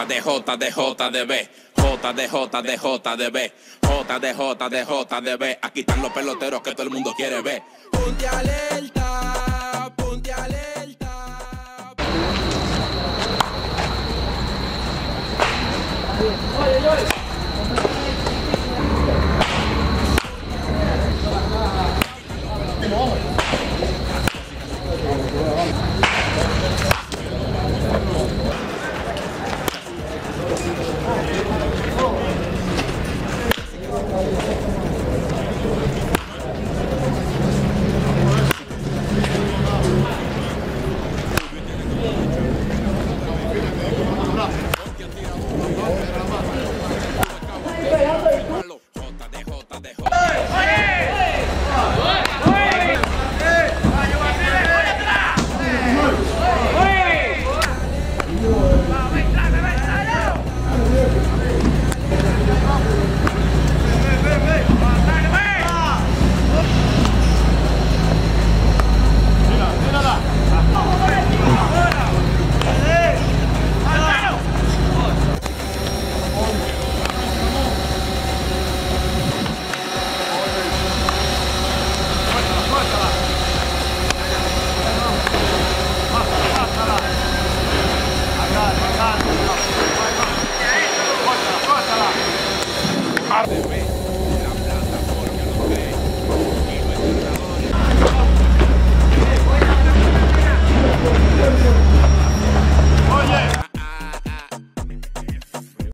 JDJDJDB, JDJDJDB, JDJDJDB. Aquí están los peloteros que todo el mundo quiere ver. Ponte alerta, ponte alerta. tarde,